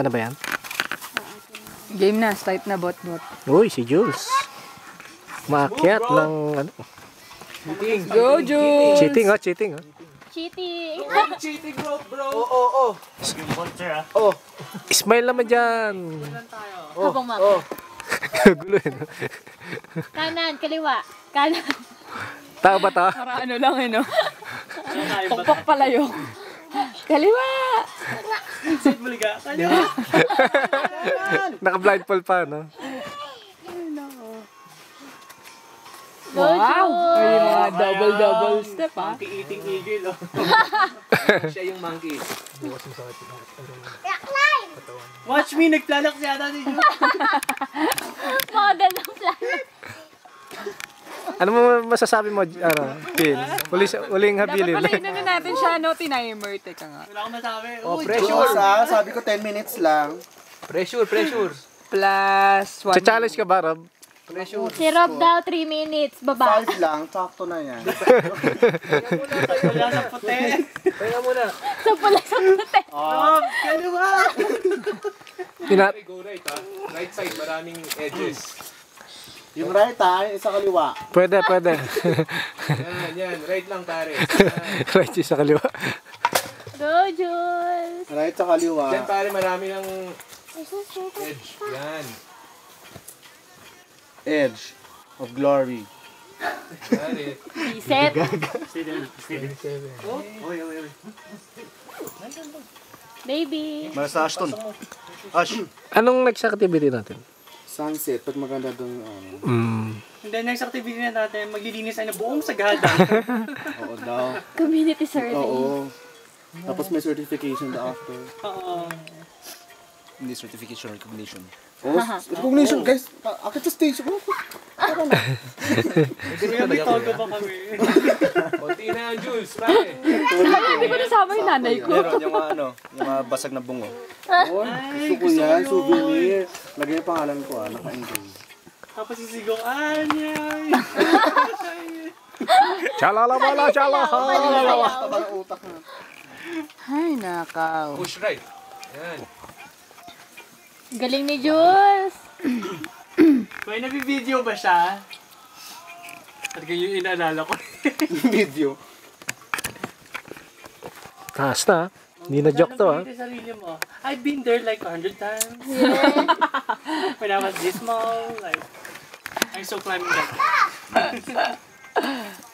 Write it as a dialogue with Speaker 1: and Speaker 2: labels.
Speaker 1: Ano ba yan?
Speaker 2: Game na, start na bot-bot.
Speaker 1: Uy, si Jules. Maakyat ng ano.
Speaker 2: Go, Jules!
Speaker 1: Cheating oh, cheating oh.
Speaker 3: Cheating.
Speaker 4: Cheating bro, bro. Oo, oo, oo. Oh,
Speaker 1: Smile naman dyan.
Speaker 3: Habang map.
Speaker 4: oh.
Speaker 1: Gulo yun.
Speaker 3: Kanan, kaliwa. Kanan.
Speaker 1: Tao ba to?
Speaker 2: Para ano lang eh, no? Pokpok palayo. Kaliwa!
Speaker 1: Naka-blindfold pa, no?
Speaker 2: Wow! May
Speaker 3: Jules.
Speaker 2: mga double-double step, ah.
Speaker 4: Monkey eating eagle, oh. Siya yung monkey. Watch me, nagplalak si ata si Jules.
Speaker 3: Model.
Speaker 1: Ano mo masasabi mo, ano, Phil? Uli, uling
Speaker 2: Dapat
Speaker 1: habilin.
Speaker 2: pala inano natin siya, no? Tinimer. Teka nga.
Speaker 4: Wala akong masabi.
Speaker 5: Oh, pressure ah. Sabi ko 10 minutes lang.
Speaker 4: Pressure, pressure.
Speaker 2: Plus one.
Speaker 1: Cha-challenge ka ba, Rob?
Speaker 4: Pressure.
Speaker 3: Si Rob daw, 3 minutes. Baba.
Speaker 5: 5 lang, sakto na yan.
Speaker 4: Wala sa puti. Kaya muna.
Speaker 3: Sa pula sa puti.
Speaker 4: Rob, kaliwa.
Speaker 6: Go right ha. Right side, maraming edges.
Speaker 5: Yung right ah, yung isa kaliwa.
Speaker 1: pwede, pwede.
Speaker 6: Yan, yan. Right lang pare.
Speaker 1: right sa kaliwa.
Speaker 3: Go, Jules.
Speaker 5: Right sa kaliwa.
Speaker 6: Yan pare, marami ng edge. Yan.
Speaker 5: Edge of glory.
Speaker 6: Pare.
Speaker 3: Reset. Baby.
Speaker 5: Massage ton. Ash.
Speaker 1: Anong next activity natin?
Speaker 5: Sunset, pag maganda dun, ano.
Speaker 1: Mm.
Speaker 4: And then next activity na natin, maglilinis tayo ng buong sagada.
Speaker 5: Oo daw.
Speaker 3: Community survey.
Speaker 5: Oo. Tapos may certification na after.
Speaker 4: Oo.
Speaker 5: Hindi certification, recognition. Oh, recognition guys. Pa- Akit sa stage. Oh,
Speaker 4: Kuya, may togo pa kami.
Speaker 6: Konti na yan, Jules. Pare.
Speaker 2: Hindi ko nasama yung nanay ko.
Speaker 5: Meron yung mga ano, yung mga basag na bungo. Oh, gusto ko yan, souvenir. Lagay yung pangalan ko ah, naka-enjoy.
Speaker 4: Tapos sisigaw, anyay.
Speaker 1: Chalalawala, chalaha!
Speaker 5: Taba ng utak na.
Speaker 2: Ay, nakaw.
Speaker 6: Push right. Yan.
Speaker 3: Galing ni Jules.
Speaker 4: May nabibideo ba siya? At yung inaalala ko.
Speaker 5: Video.
Speaker 1: Taas na. Hindi na joke to, ah.
Speaker 4: Sarili mo? I've been there like a hundred times. When I was this small, like, I'm so climbing that.